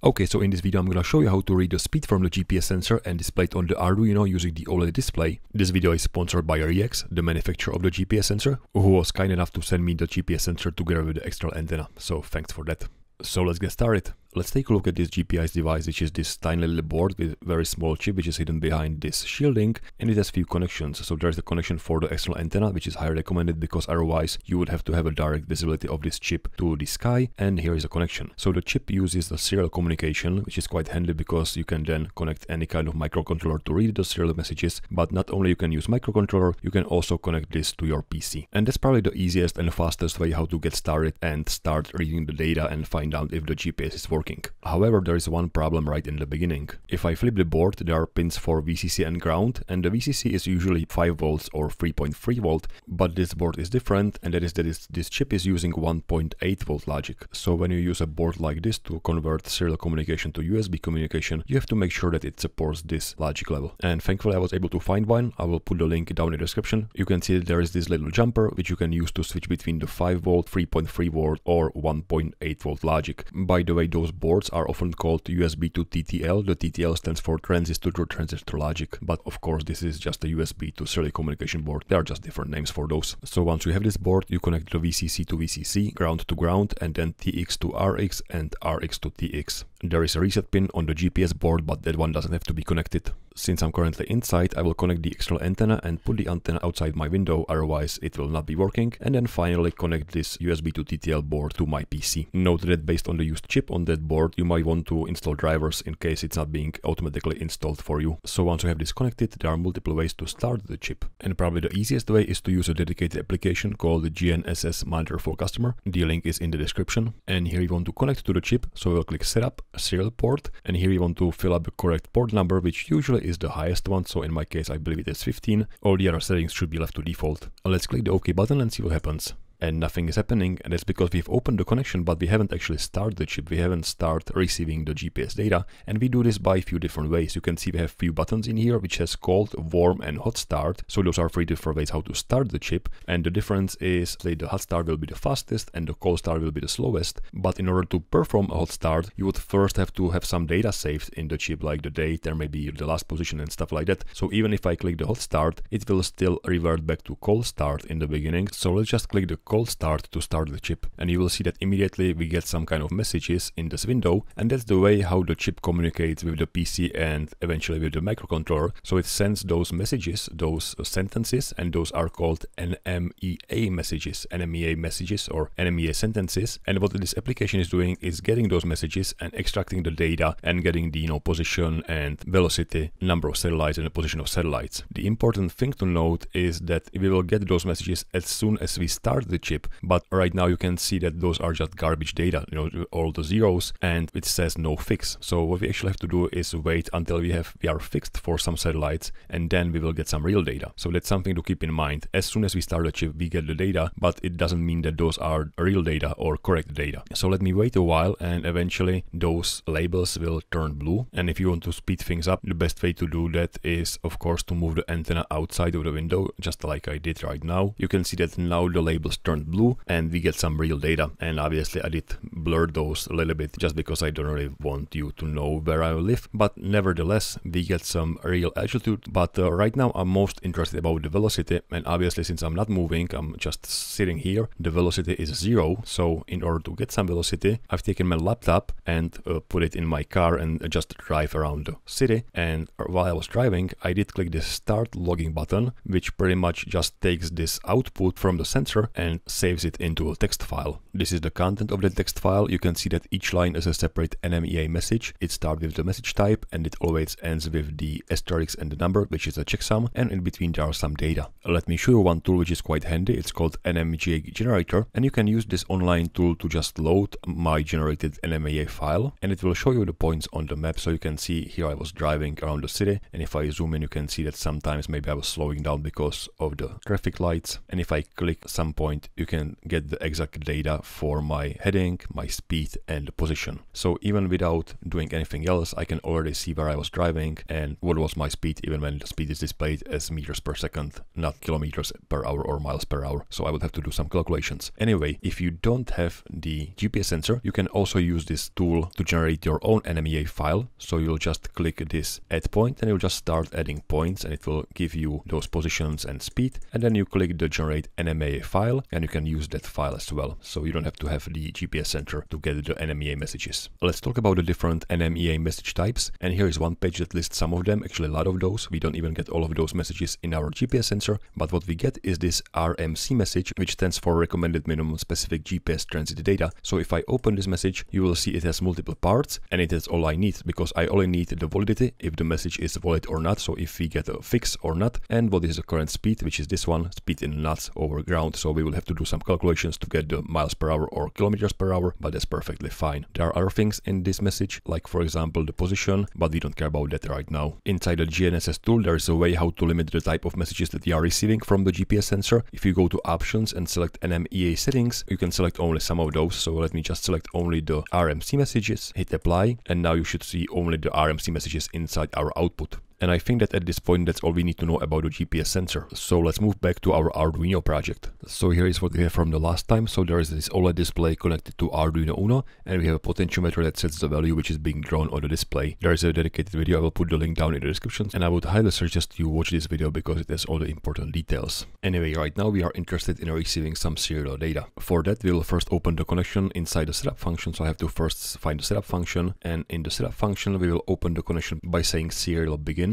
Okay, so in this video I'm gonna show you how to read the speed from the GPS sensor and display it on the Arduino using the OLED display. This video is sponsored by REYAX, the manufacturer of the GPS sensor, who was kind enough to send me the GPS sensor together with the external antenna, so thanks for that. So let's get started. Let's take a look at this GPS device, which is this tiny little board with very small chip, which is hidden behind this shielding, and it has few connections. So there's a connection for the external antenna, which is highly recommended because otherwise you would have to have a direct visibility of this chip to the sky, and here is a connection. So the chip uses the serial communication, which is quite handy because you can then connect any kind of microcontroller to read the serial messages, but not only you can use microcontroller, you can also connect this to your PC. And that's probably the easiest and fastest way how to get started and start reading the data and find out if the GPS is working working. However, there is one problem right in the beginning. If I flip the board, there are pins for VCC and ground, and the VCC is usually 5 volts or 3.3 volt, but this board is different, and that is that this chip is using 1.8 volt logic. So when you use a board like this to convert serial communication to USB communication, you have to make sure that it supports this logic level. And thankfully I was able to find one. I will put the link down in the description. You can see that there is this little jumper which you can use to switch between the 5 volt, 3.3 volt or 1.8 volt logic. By the way, those boards are often called USB to TTL. The TTL stands for transistor to transistor logic, but of course this is just a USB to serial communication board. There are just different names for those. So once you have this board, you connect the VCC to VCC, ground to ground, and then TX to RX and RX to TX. There is a reset pin on the GPS board, but that one doesn't have to be connected. Since I'm currently inside, I will connect the external antenna and put the antenna outside my window, otherwise it will not be working. And then finally connect this USB to TTL board to my PC. Note that based on the used chip on that board, you might want to install drivers in case it's not being automatically installed for you. So once you have this connected, there are multiple ways to start the chip. And probably the easiest way is to use a dedicated application called the GNSS Monitor for Customer. The link is in the description. And here you want to connect to the chip, so we'll click Setup, Serial Port, and here you want to fill up the correct port number, which usually is the highest one, so in my case I believe it is 15. All the other settings should be left to default. Let's click the OK button and see what happens and nothing is happening and that's because we've opened the connection but we haven't actually started the chip, we haven't started receiving the GPS data and we do this by a few different ways. You can see we have few buttons in here which has cold, warm and hot start. So those are three different ways how to start the chip and the difference is say the hot start will be the fastest and the cold start will be the slowest but in order to perform a hot start you would first have to have some data saved in the chip like the date and maybe the last position and stuff like that. So even if I click the hot start it will still revert back to cold start in the beginning. So let's just click the cold start to start the chip. And you will see that immediately we get some kind of messages in this window. And that's the way how the chip communicates with the PC and eventually with the microcontroller. So it sends those messages, those sentences, and those are called NMEA messages, NMEA messages or NMEA sentences. And what this application is doing is getting those messages and extracting the data and getting the you know position and velocity, number of satellites and the position of satellites. The important thing to note is that we will get those messages as soon as we start the chip but right now you can see that those are just garbage data, you know, all the zeros and it says no fix. So what we actually have to do is wait until we have we are fixed for some satellites and then we will get some real data. So that's something to keep in mind. As soon as we start the chip, we get the data, but it doesn't mean that those are real data or correct data. So let me wait a while and eventually those labels will turn blue. And if you want to speed things up, the best way to do that is of course to move the antenna outside of the window, just like I did right now. You can see that now the labels blue and we get some real data. And obviously I did blur those a little bit just because I don't really want you to know where I live. But nevertheless, we get some real altitude. But uh, right now I'm most interested about the velocity. And obviously since I'm not moving, I'm just sitting here, the velocity is zero. So in order to get some velocity, I've taken my laptop and uh, put it in my car and just drive around the city. And while I was driving, I did click the start logging button, which pretty much just takes this output from the sensor and saves saves it into a text file. This is the content of the text file. You can see that each line is a separate NMEA message. It starts with the message type and it always ends with the asterisk and the number, which is a checksum, and in between there are some data. Let me show you one tool which is quite handy. It's called NMEA generator, and you can use this online tool to just load my generated NMEA file, and it will show you the points on the map. So you can see here I was driving around the city, and if I zoom in, you can see that sometimes maybe I was slowing down because of the traffic lights. And if I click some point you can get the exact data for my heading, my speed and position. So even without doing anything else, I can already see where I was driving and what was my speed even when the speed is displayed as meters per second, not kilometers per hour or miles per hour. So I would have to do some calculations. Anyway, if you don't have the GPS sensor, you can also use this tool to generate your own NMEA file. So you'll just click this add point and you'll just start adding points and it will give you those positions and speed. And then you click the generate NMEA file and you can use that file as well. So you don't have to have the GPS sensor to get the NMEA messages. Let's talk about the different NMEA message types. And here is one page that lists some of them, actually a lot of those. We don't even get all of those messages in our GPS sensor, but what we get is this RMC message, which stands for recommended minimum specific GPS transit data. So if I open this message, you will see it has multiple parts and it is all I need because I only need the validity, if the message is valid or not. So if we get a fix or not, and what is the current speed, which is this one, speed in knots over ground. So we will have to do some calculations to get the miles per hour or kilometers per hour, but that's perfectly fine. There are other things in this message, like for example the position, but we don't care about that right now. Inside the GNSS tool, there is a way how to limit the type of messages that you are receiving from the GPS sensor. If you go to options and select NMEA settings, you can select only some of those. So let me just select only the RMC messages, hit apply, and now you should see only the RMC messages inside our output. And I think that at this point that's all we need to know about the GPS sensor. So let's move back to our Arduino project. So here is what we have from the last time. So there is this OLED display connected to Arduino Uno and we have a potentiometer that sets the value which is being drawn on the display. There is a dedicated video, I will put the link down in the description and I would highly suggest you watch this video because it has all the important details. Anyway, right now we are interested in receiving some serial data. For that we will first open the connection inside the setup function. So I have to first find the setup function and in the setup function we will open the connection by saying serial begin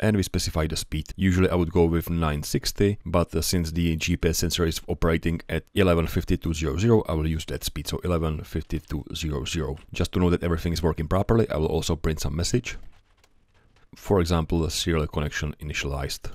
and we specify the speed. Usually I would go with 960, but uh, since the GPS sensor is operating at 115200, I will use that speed, so 115200. Just to know that everything is working properly, I will also print some message. For example, serial connection initialized.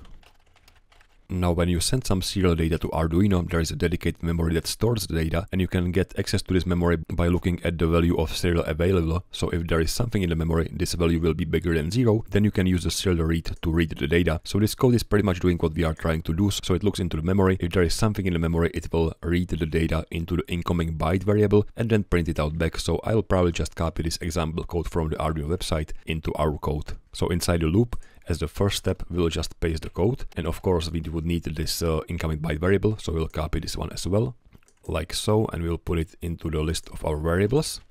Now when you send some serial data to Arduino, there is a dedicated memory that stores the data and you can get access to this memory by looking at the value of serial available. So if there is something in the memory, this value will be bigger than zero, then you can use the serial read to read the data. So this code is pretty much doing what we are trying to do. So it looks into the memory. If there is something in the memory, it will read the data into the incoming byte variable and then print it out back. So I'll probably just copy this example code from the Arduino website into our code. So inside the loop, as the first step, we'll just paste the code. And of course, we would need this uh, incoming byte variable. So we'll copy this one as well, like so, and we'll put it into the list of our variables.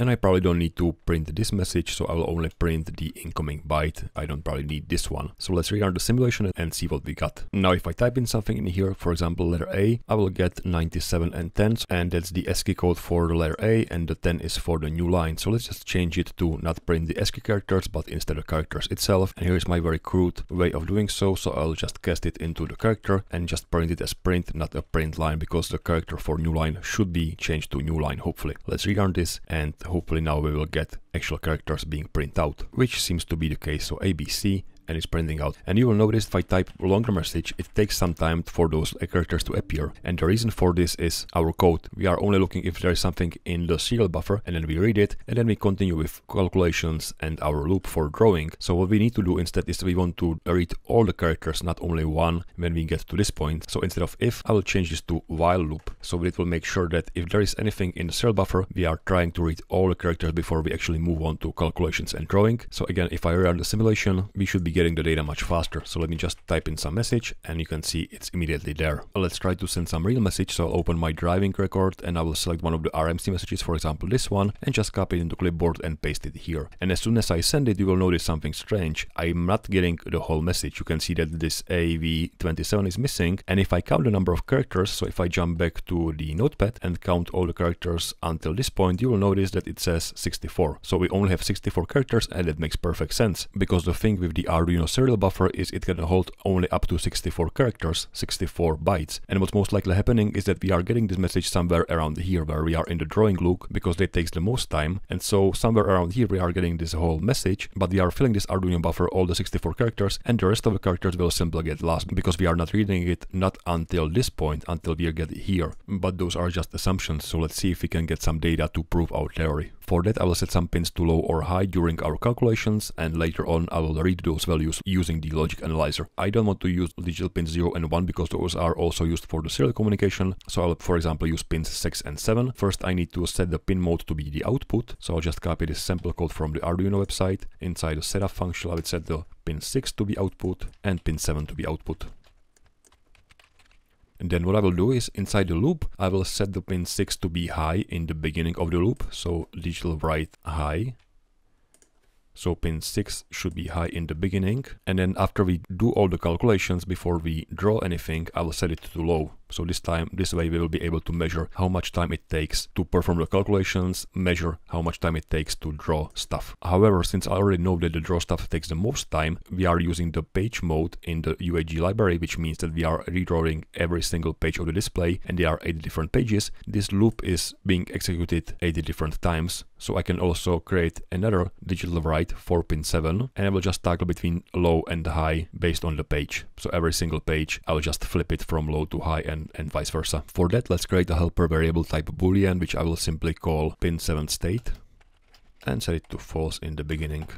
And I probably don't need to print this message, so I will only print the incoming byte. I don't probably need this one. So let's rerun the simulation and see what we got. Now if I type in something in here, for example letter A, I will get 97 and 10, and that's the ASCII code for the letter A, and the 10 is for the new line. So let's just change it to not print the ASCII characters, but instead the characters itself. And here's my very crude way of doing so, so I'll just cast it into the character and just print it as print, not a print line, because the character for new line should be changed to new line, hopefully. Let's rerun this and hopefully now we will get actual characters being printed out, which seems to be the case. So ABC and it's printing out. And you will notice if I type longer message, it takes some time for those characters to appear. And the reason for this is our code. We are only looking if there is something in the serial buffer and then we read it and then we continue with calculations and our loop for drawing. So what we need to do instead is we want to read all the characters, not only one when we get to this point. So instead of if, I will change this to while loop. So it will make sure that if there is anything in the serial buffer, we are trying to read all the characters before we actually move on to calculations and drawing. So again, if I run the simulation, we should be getting the data much faster. So let me just type in some message and you can see it's immediately there. Let's try to send some real message. So I'll open my driving record and I will select one of the RMC messages, for example this one, and just copy it into clipboard and paste it here. And as soon as I send it, you will notice something strange. I'm not getting the whole message. You can see that this AV27 is missing. And if I count the number of characters, so if I jump back to the notepad and count all the characters until this point, you will notice that it says 64. So we only have 64 characters and that makes perfect sense because the thing with the Arduino serial buffer is it can hold only up to 64 characters, 64 bytes. And what's most likely happening is that we are getting this message somewhere around here where we are in the drawing loop because that takes the most time. And so somewhere around here we are getting this whole message, but we are filling this Arduino buffer all the 64 characters and the rest of the characters will simply get lost because we are not reading it not until this point, until we get here. But those are just assumptions, so let's see if we can get some data to prove our theory. For that I will set some pins to low or high during our calculations and later on I will read those values using the logic analyzer. I don't want to use digital pins 0 and 1 because those are also used for the serial communication. So I'll for example use pins 6 and 7. First I need to set the pin mode to be the output. So I'll just copy this sample code from the Arduino website. Inside the setup function I will set the pin 6 to be output and pin 7 to be output. And then what I will do is inside the loop, I will set the pin 6 to be high in the beginning of the loop. So digital write high. So pin 6 should be high in the beginning. And then after we do all the calculations before we draw anything, I will set it to low. So this time, this way we will be able to measure how much time it takes to perform the calculations, measure how much time it takes to draw stuff. However, since I already know that the draw stuff takes the most time, we are using the page mode in the U8G library, which means that we are redrawing every single page of the display and there are 80 different pages. This loop is being executed 80 different times. So I can also create another digital write for pin 7 and I will just toggle between low and high based on the page. So every single page, I will just flip it from low to high and and, and vice versa. For that, let's create a helper variable type boolean, which I will simply call pin7 state and set it to false in the beginning.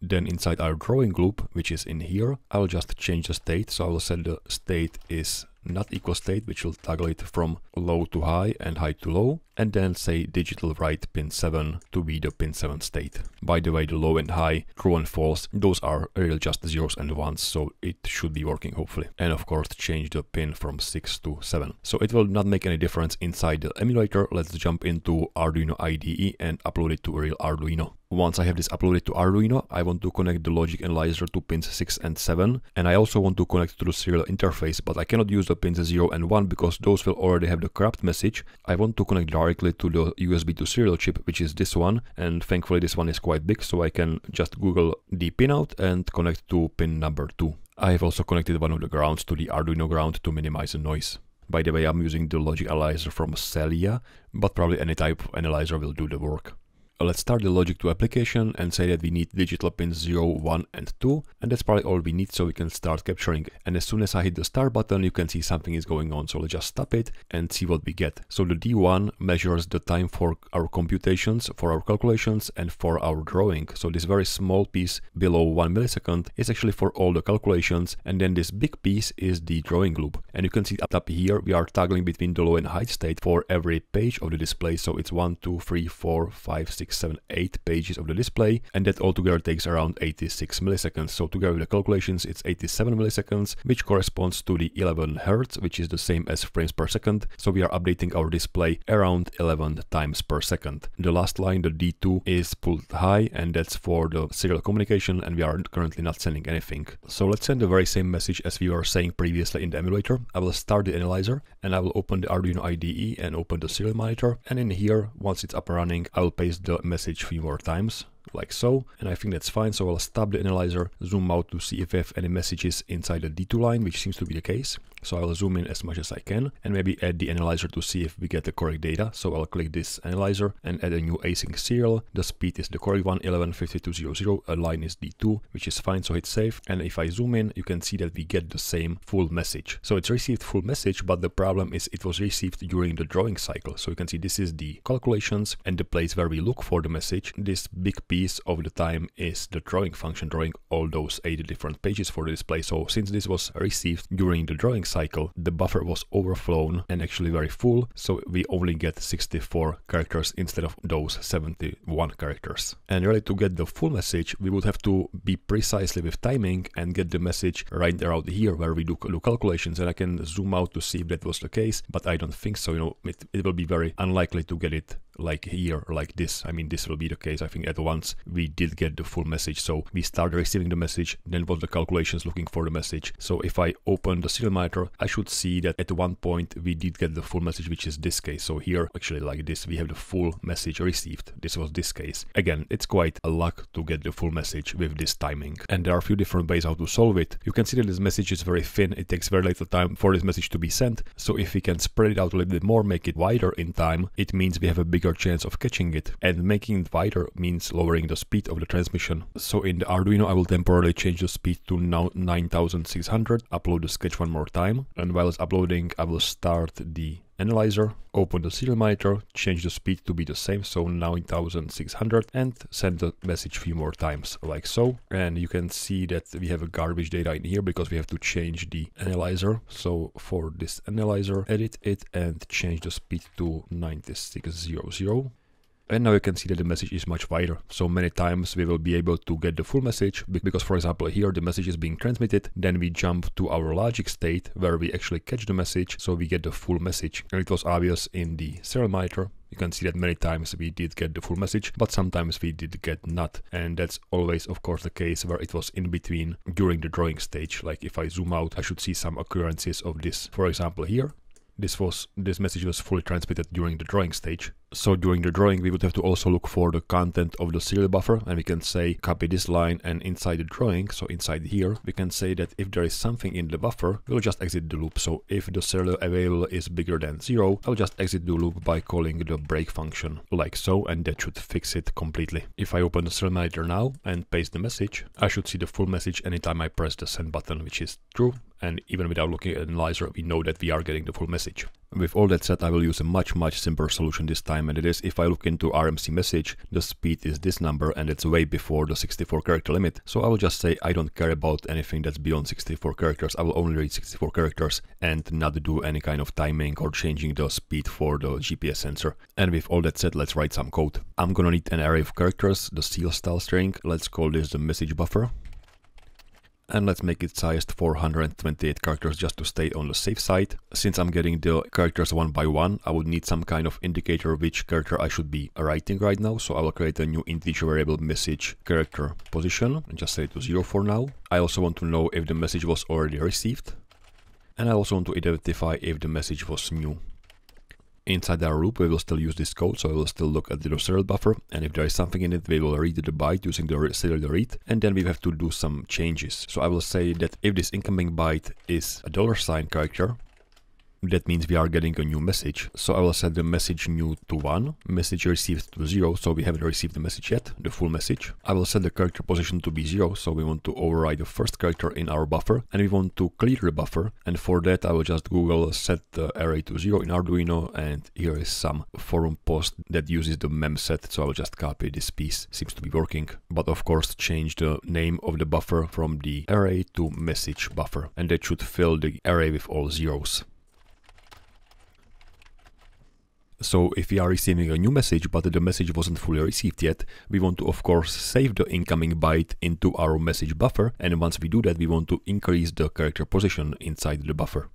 Then inside our drawing loop, which is in here, I will just change the state. So I will set the state is not equal state, which will toggle it from low to high and high to low, and then say digital write pin 7 to be the pin 7 state. By the way, the low and high, true and false, those are really just zeros and ones, so it should be working hopefully. And of course, change the pin from 6 to 7. So it will not make any difference inside the emulator. Let's jump into Arduino IDE and upload it to a real Arduino. Once I have this uploaded to Arduino, I want to connect the logic analyzer to pins 6 and 7, and I also want to connect to the serial interface, but I cannot use the pins 0 and 1 because those will already have the corrupt message. I want to connect directly to the USB to serial chip, which is this one, and thankfully this one is quite big, so I can just Google the pinout and connect to pin number 2. I have also connected one of the grounds to the Arduino ground to minimize the noise. By the way, I'm using the logic analyzer from Saleae, but probably any type of analyzer will do the work. Let's start the Logic 2 application and say that we need digital pins 0, 1 and 2 and that's probably all we need so we can start capturing and as soon as I hit the start button you can see something is going on so let's just stop it and see what we get. So the D1 measures the time for our computations, for our calculations and for our drawing. So this very small piece below 1 millisecond is actually for all the calculations and then this big piece is the drawing loop and you can see up here we are toggling between the low and high state for every page of the display so it's 1, 2, 3, 4, 5, 6, 6, 7, 8 pages of the display and that altogether takes around 86 milliseconds. So together with the calculations it's 87 milliseconds which corresponds to the 11 Hertz which is the same as frames per second. So we are updating our display around 11 times per second. The last line, the D2 is pulled high and that's for the serial communication and we are currently not sending anything. So let's send the very same message as we were saying previously in the emulator. I will start the analyzer and I will open the Arduino IDE and open the serial monitor and in here once it's up and running I will paste the message few more times like so. And I think that's fine. So I'll stop the analyzer, zoom out to see if I have any messages inside the D2 line, which seems to be the case. So I'll zoom in as much as I can and maybe add the analyzer to see if we get the correct data. So I'll click this analyzer and add a new async serial. The speed is the correct one, 115200. A line is D2, which is fine. So hit save. And if I zoom in, you can see that we get the same full message. So it's received full message, but the problem is it was received during the drawing cycle. So you can see this is the calculations and the place where we look for the message. This big piece of the time is the drawing function drawing all those 80 different pages for the display. So since this was received during the drawing cycle, the buffer was overflown and actually very full. So we only get 64 characters instead of those 71 characters. And really to get the full message, we would have to be precisely with timing and get the message right around here where we do, calculations. And I can zoom out to see if that was the case, but I don't think so. You know, it, it will be very unlikely to get it like here, like this. I mean, this will be the case. I think at once we did get the full message. So we started receiving the message, then was the calculations looking for the message. So if I open the serial monitor, I should see that at one point we did get the full message, which is this case. So here, actually like this, we have the full message received. This was this case. Again, it's quite a luck to get the full message with this timing. And there are a few different ways how to solve it. You can see that this message is very thin. It takes very little time for this message to be sent. So if we can spread it out a little bit more, make it wider in time, it means we have a bigger chance of catching it. And making it wider means lowering the speed of the transmission. So in the Arduino, I will temporarily change the speed to now 9600, upload the sketch one more time. And while it's uploading, I will start the analyzer, open the serial monitor, change the speed to be the same, so 9600, and send the message few more times, like so. And you can see that we have a garbage data in here because we have to change the analyzer. So for this analyzer, edit it and change the speed to 9600. And now you can see that the message is much wider. So many times we will be able to get the full message because for example here the message is being transmitted. Then we jump to our logic state where we actually catch the message. So we get the full message. And it was obvious in the serial monitor. You can see that many times we did get the full message, but sometimes we did get not. And that's always, of course, the case where it was in between during the drawing stage. Like if I zoom out, I should see some occurrences of this. For example, here, this was this message was fully transmitted during the drawing stage. So during the drawing we would have to also look for the content of the serial buffer and we can say copy this line and inside the drawing, so inside here, we can say that if there is something in the buffer, we'll just exit the loop. So if the serial available is bigger than zero, I'll just exit the loop by calling the break function like so and that should fix it completely. If I open the serial monitor now and paste the message, I should see the full message anytime I press the send button, which is true and even without looking at the analyzer, we know that we are getting the full message. With all that said, I will use a much much simpler solution this time and it is if I look into RMC message, the speed is this number and it's way before the 64 character limit. So I will just say I don't care about anything that's beyond 64 characters, I will only read 64 characters and not do any kind of timing or changing the speed for the GPS sensor. And with all that said, let's write some code. I'm gonna need an array of characters, the C style string, let's call this the message buffer and let's make it sized 428 characters just to stay on the safe side. Since I'm getting the characters one by one, I would need some kind of indicator which character I should be writing right now. So I will create a new integer variable message character position and just set it to 0 for now. I also want to know if the message was already received. And I also want to identify if the message was new. Inside our loop, we will still use this code, so we will still look at the serial buffer, and if there is something in it, we will read the byte using the serial read, and then we have to do some changes. So I will say that if this incoming byte is a dollar sign character, that means we are getting a new message. So I will set the message new to 1, message received to 0, so we haven't received the message yet, the full message. I will set the character position to be 0, so we want to override the first character in our buffer, and we want to clear the buffer, and for that I will just google set the array to 0 in Arduino, and here is some forum post that uses the memset, so I will just copy this piece, seems to be working, but of course change the name of the buffer from the array to message buffer, and that should fill the array with all zeros. So if we are receiving a new message but the message wasn't fully received yet, we want to of course save the incoming byte into our message buffer and once we do that we want to increase the character position inside the buffer.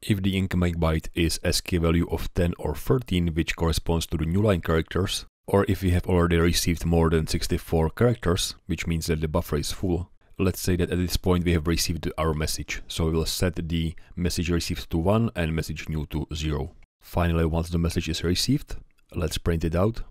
If the incoming byte is ASCII value of 10 or 13 which corresponds to the new line characters, or if we have already received more than 64 characters, which means that the buffer is full, let's say that at this point we have received our message. So we will set the message received to 1 and message new to 0. Finally, once the message is received, let's print it out.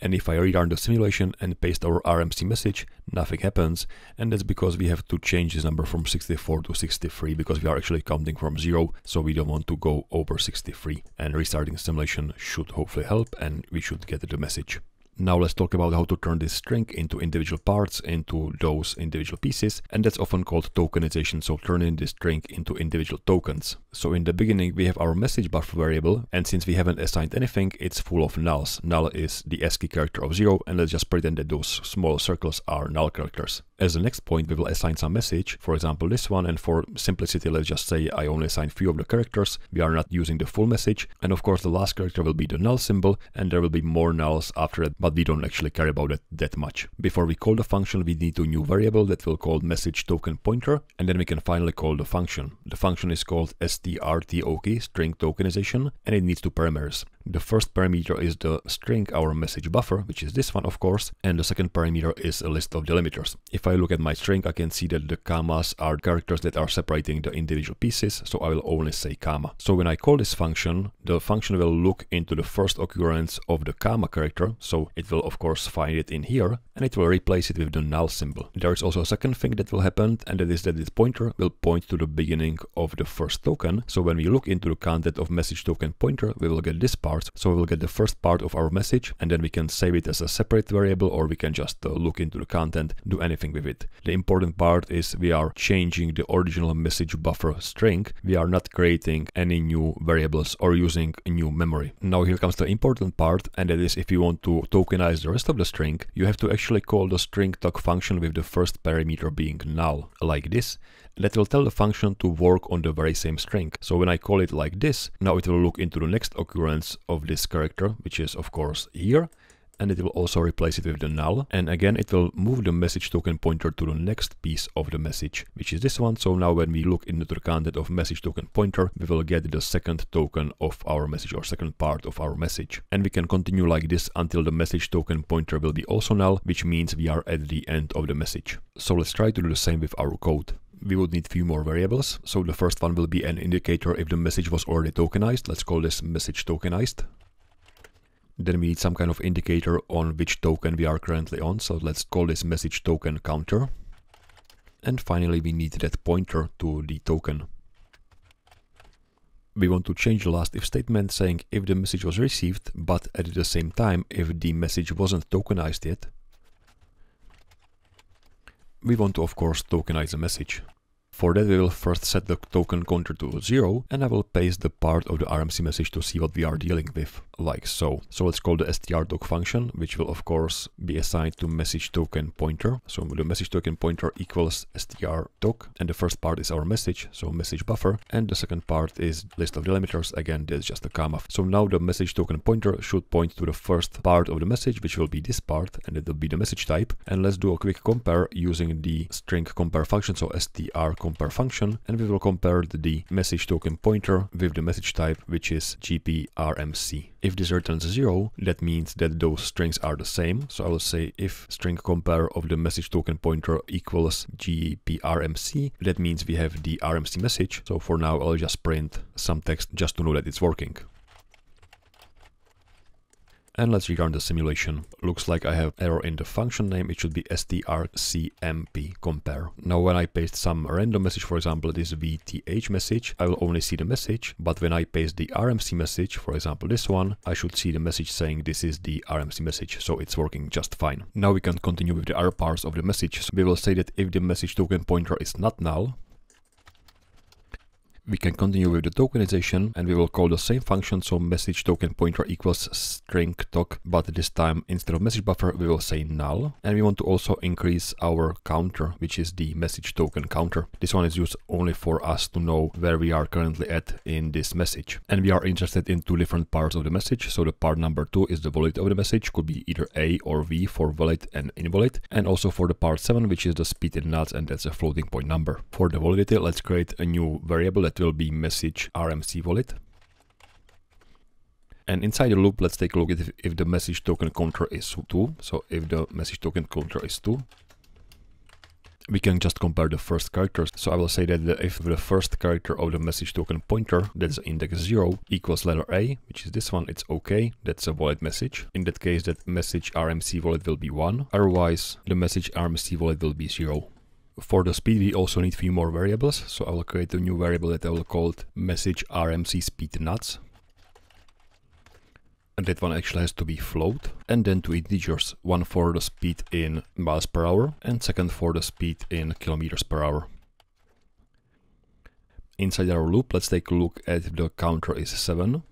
And if I rerun the simulation and paste our RMC message, nothing happens. And that's because we have to change this number from 64 to 63 because we are actually counting from 0. So we don't want to go over 63. And restarting simulation should hopefully help and we should get the message. Now let's talk about how to turn this string into individual parts, into those individual pieces, and that's often called tokenization, so turning this string into individual tokens. So in the beginning we have our message buffer variable, and since we haven't assigned anything, it's full of nulls. Null is the ASCII character of 0, and let's just pretend that those small circles are null characters. As the next point, we will assign some message, for example this one, and for simplicity let's just say I only assign few of the characters, we are not using the full message, and of course the last character will be the null symbol, and there will be more nulls after that, but we don't actually care about it that much. Before we call the function, we need a new variable that we'll call message token pointer, and then we can finally call the function. The function is called strtok, string tokenization, and it needs two parameters. The first parameter is the string, our message buffer, which is this one of course, and the second parameter is a list of delimiters. If I look at my string, I can see that the commas are characters that are separating the individual pieces, so I will only say comma. So when I call this function, the function will look into the first occurrence of the comma character, so it will of course find it in here, and it will replace it with the null symbol. There is also a second thing that will happen, and that is that this pointer will point to the beginning of the first token, so when we look into the content of message token pointer, we will get this part, parts. So we'll get the first part of our message and then we can save it as a separate variable or we can just uh, look into the content, do anything with it. The important part is we are changing the original message buffer string. We are not creating any new variables or using new memory. Now here comes the important part and that is if you want to tokenize the rest of the string, you have to actually call the strtok function with the first parameter being null, like this that will tell the function to work on the very same string. So when I call it like this, now it will look into the next occurrence of this character, which is of course here, and it will also replace it with the null. And again, it will move the message token pointer to the next piece of the message, which is this one. So now when we look into the content of message token pointer, we will get the second token of our message or second part of our message. And we can continue like this until the message token pointer will be also null, which means we are at the end of the message. So let's try to do the same with our code we would need few more variables. So the first one will be an indicator if the message was already tokenized. Let's call this message tokenized. Then we need some kind of indicator on which token we are currently on. So let's call this message token counter. And finally, we need that pointer to the token. We want to change the last if statement saying if the message was received, but at the same time, if the message wasn't tokenized yet, we want to of course tokenize the message. For that we will first set the token counter to 0 and I will paste the part of the RMC message to see what we are dealing with, like so. So let's call the strtok function, which will of course be assigned to message token pointer. So the message token pointer equals strtok and the first part is our message, so message buffer, and the second part is list of delimiters, again this is just a comma. So now the message token pointer should point to the first part of the message, which will be this part, and it will be the message type. And let's do a quick compare using the string compare function, so str compare function and we will compare the message token pointer with the message type which is gprmc. If this returns 0, that means that those strings are the same. So I will say if string compare of the message token pointer equals gprmc, that means we have the rmc message. So for now I'll just print some text just to know that it's working. And let's rerun the simulation. Looks like I have error in the function name. It should be strcmp compare. Now when I paste some random message, for example, this VTG message, I will only see the message. But when I paste the rmc message, for example, this one, I should see the message saying this is the rmc message. So it's working just fine. Now we can continue with the other parts of the message. So we will say that if the message token pointer is not null, we can continue with the tokenization and we will call the same function so message token pointer equals string talk but this time instead of message buffer we will say null. And we want to also increase our counter which is the message token counter. This one is used only for us to know where we are currently at in this message. And we are interested in two different parts of the message. So the part number two is the validity of the message. Could be either a or v for valid and invalid. And also for the part 7 which is the speed in knots and that's a floating point number. For the validity let's create a new variable that will be message RMC wallet. And inside the loop, let's take a look at if, if the message token counter is 2. So if the message token counter is 2, we can just compare the first characters. So I will say that the, if the first character of the message token pointer, that's index 0, equals letter A, which is this one, it's okay, that's a valid message. In that case, that message RMC wallet will be 1, otherwise the message RMC wallet will be 0. For the speed, we also need few more variables. So I will create a new variable that I will call message rmc speed knots. And that one actually has to be float. And then two integers, one for the speed in miles per hour and second for the speed in kilometers per hour. Inside our loop, let's take a look at the counter is 7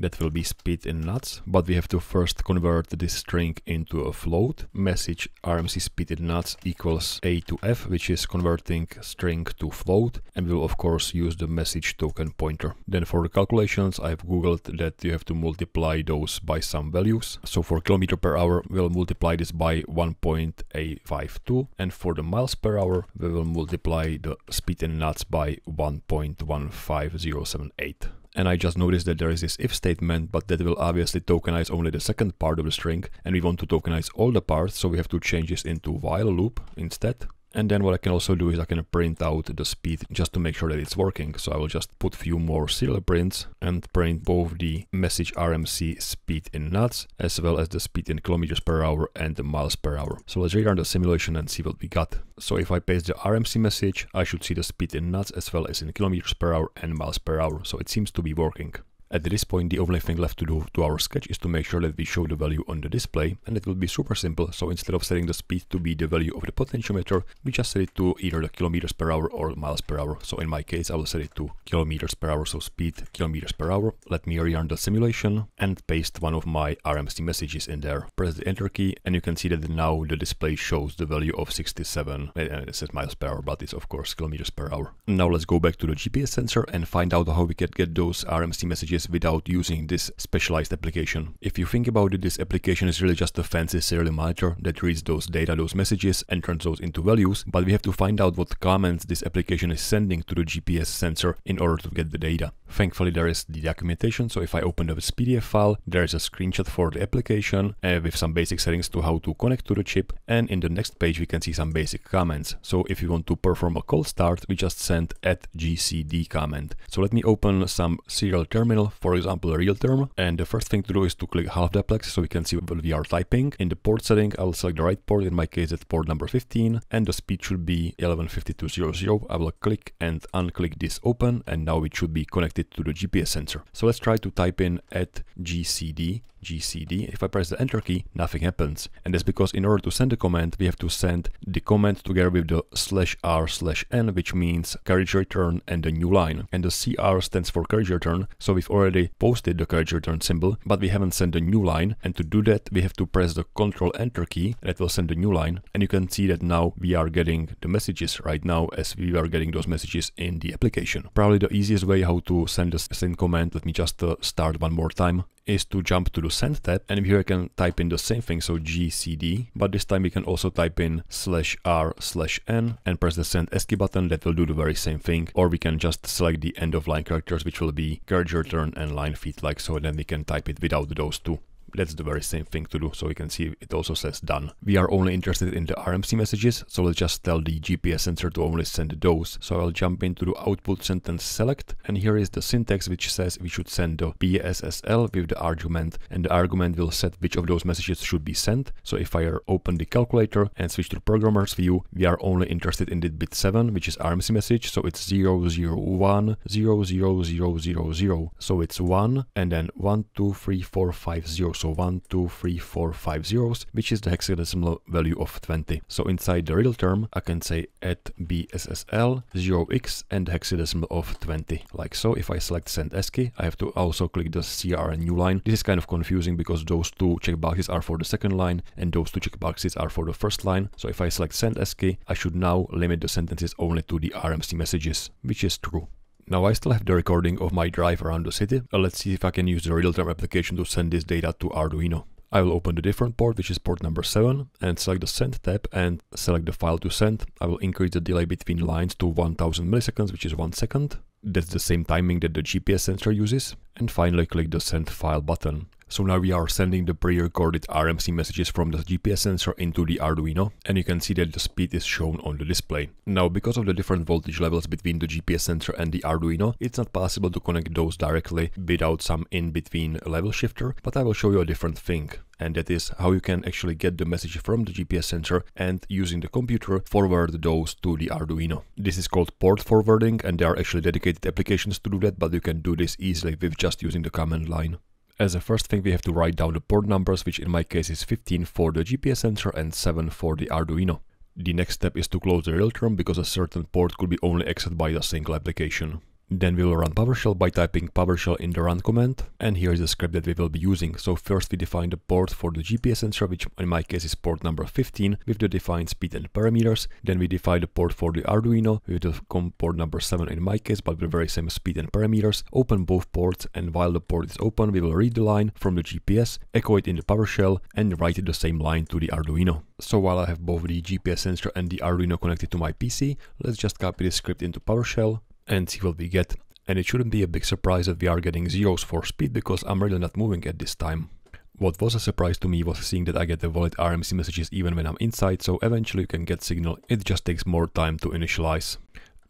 that will be speed in knots, but we have to first convert this string into a float. Message rmc speed in knots equals a to f, which is converting string to float, and we'll of course use the message token pointer. Then for the calculations, I've googled that you have to multiply those by some values. So for kilometer per hour, we'll multiply this by 1.852, and for the miles per hour, we will multiply the speed in nuts by 1.15078. And I just noticed that there is this if statement, but that will obviously tokenize only the second part of the string. And we want to tokenize all the parts, so we have to change this into while loop instead. And then what I can also do is I can print out the speed just to make sure that it's working. So I will just put a few more serial prints and print both the message RMC speed in knots as well as the speed in kilometers per hour and the miles per hour. So let's rerun the simulation and see what we got. So if I paste the RMC message, I should see the speed in knots as well as in kilometers per hour and miles per hour. So it seems to be working. At this point, the only thing left to do to our sketch is to make sure that we show the value on the display, and it will be super simple. So instead of setting the speed to be the value of the potentiometer, we just set it to either the kilometers per hour or miles per hour. So in my case, I will set it to kilometers per hour, so speed kilometers per hour. Let me rerun the simulation and paste one of my RMC messages in there. Press the enter key and you can see that now the display shows the value of 67. Eh, it says miles per hour, but it's of course kilometers per hour. Now let's go back to the GPS sensor and find out how we can get those RMC messages without using this specialized application. If you think about it, this application is really just a fancy serial monitor that reads those data, those messages and turns those into values, but we have to find out what comments this application is sending to the GPS sensor in order to get the data. Thankfully there is the documentation, so if I open this PDF file, there is a screenshot for the application uh, with some basic settings to how to connect to the chip and in the next page we can see some basic comments. So if you want to perform a cold start, we just send at gcd comment. So let me open some serial terminal, for example a Realterm. and the first thing to do is to click half duplex so we can see what we are typing. In the port setting, I'll select the right port, in my case it's port number 15, and the speed should be 115200. I will click and unclick this open, and now it should be connected to the GPS sensor. So let's try to type in at gcd GCD. If I press the enter key, nothing happens. And that's because in order to send a command, we have to send the command together with the slash r slash n, which means carriage return and the new line. And the CR stands for carriage return, so we've already posted the carriage return symbol, but we haven't sent the new line. And to do that, we have to press the control enter key, that will send the new line. And you can see that now we are getting the messages right now as we are getting those messages in the application. Probably the easiest way how to send the send command, let me just uh, start one more time is to jump to the send tab and here I can type in the same thing so gcd but this time we can also type in slash r slash n and press the send ASCII button. That will do the very same thing or we can just select the end of line characters which will be carriage return and line feed like so then we can type it without those two that's the very same thing to do. So we can see it also says done. We are only interested in the RMC messages. So let's just tell the GPS sensor to only send those. So I'll jump into the output sentence select. And here is the syntax which says we should send the BSSL with the argument. And the argument will set which of those messages should be sent. So if I open the calculator and switch to programmer's view, we are only interested in the bit 7, which is RMC message. So it's 001, 00000. So it's 1 and then 1, 2, 3, 4, 5, 0 so 1, 2, 3, 4, 5 zeros, which is the hexadecimal value of 20. So inside the Realterm, I can say at BSSL 0x and the hexadecimal of 20, like so. If I select send ASCII, I have to also click the CR new line. This is kind of confusing because those two checkboxes are for the second line and those two checkboxes are for the first line. So if I select send ASCII, I should now limit the sentences only to the RMC messages, which is true. Now I still have the recording of my drive around the city. Let's see if I can use the Realterm application to send this data to Arduino. I will open the different port, which is port number 7, and select the send tab and select the file to send. I will increase the delay between lines to 1000 milliseconds, which is 1 second. That's the same timing that the GPS sensor uses. And finally click the send file button. So now we are sending the pre-recorded RMC messages from the GPS sensor into the Arduino and you can see that the speed is shown on the display. Now because of the different voltage levels between the GPS sensor and the Arduino, it's not possible to connect those directly without some in-between level shifter, but I will show you a different thing and that is how you can actually get the message from the GPS sensor and using the computer forward those to the Arduino. This is called port forwarding and there are actually dedicated applications to do that but you can do this easily with just using the command line. As a first thing we have to write down the port numbers which in my case is 15 for the GPS sensor and 7 for the Arduino. The next step is to close the Realterm because a certain port could be only accessed by a single application. Then we will run PowerShell by typing PowerShell in the run command. And here is the script that we will be using. So first we define the port for the GPS sensor, which in my case is port number 15 with the defined speed and parameters. Then we define the port for the Arduino with the COM port number 7 in my case, but with the very same speed and parameters. Open both ports and while the port is open, we will read the line from the GPS, echo it in the PowerShell and write the same line to the Arduino. So while I have both the GPS sensor and the Arduino connected to my PC, let's just copy this script into PowerShell and see what we get. And it shouldn't be a big surprise that we are getting zeros for speed because I'm really not moving at this time. What was a surprise to me was seeing that I get the valid RMC messages even when I'm inside, so eventually you can get signal, it just takes more time to initialize.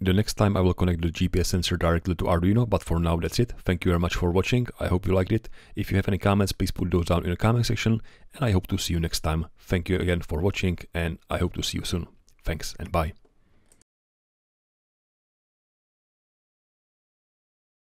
The next time I will connect the GPS sensor directly to Arduino, but for now that's it. Thank you very much for watching, I hope you liked it. If you have any comments, please put those down in the comment section, and I hope to see you next time. Thank you again for watching, and I hope to see you soon. Thanks and bye.